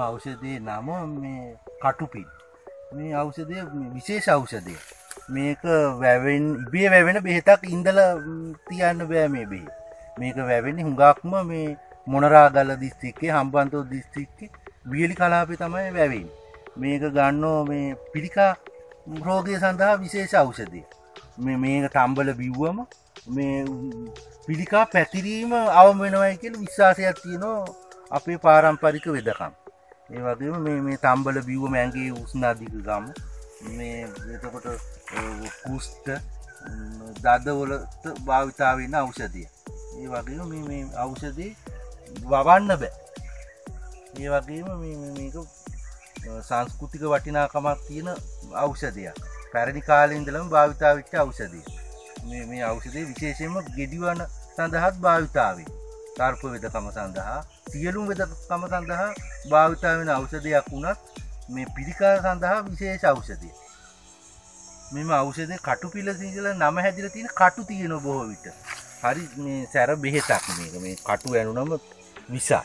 මෙම අවෂදය නම මේ කටුපිල් මේ අවෂදය විශේෂ අවෂදය මේක වැැවෙන් ඉබේ වැැවෙන බෙහෙතක් ඉන්දල තියන්න බෑ මේ බේ මේක වැැවෙන්නේ හුඟක්ම මේ මොනරාගල දිස්තික්කේ හම්බන්තෝ දිස්තික්ක වියලි කලාපි තමයි වැැවෙන් මේක ගන්නෝ මේ පිළිකා රෝගය සඳහා විශේෂ අවෂදය මේක තම්බල බිව්වම මේ පිළිකා පැතිරීම අවම වෙනවයි කියල විශ්වාසයක් තියනවා අපේ පාරම්පරික වෙදකම්. ඒ වගේම මේ මේ තම්බල බිව්ව මැන්ගේ උස්නාධික ගම. මේ එතකොට කුස්ට දදවලට භාවිතාවන්න අවෂදිය ඒ වගේම මේ අවෂදී වවන්න බෑ. ඒ වගේම මේක සංස්කෘතික වටිනාකමක් තියෙන අවෂදයක් පැරණි කාලින්දලම භාවිතාවිච්ච අවෂදී මේ අවෂදේ විශේෂයම ගෙඩිවන්න සඳහත් භාවිතාවේ තර්ප වෙදකම සඳහා සියලුම් වෙදකම සඳහා භාවිතා වෙන අවෂදයක් වුණත් මේ පිරිකා සඳහා විශේෂ අවෂදය මෙම අවෂද කටු පිල සිංහල නම හැදිල තියෙන කටු තියෙන බොහෝ විට. හරි මේ සැර බෙහෙතක් මේක. මේ කටු ඇනුනම විසා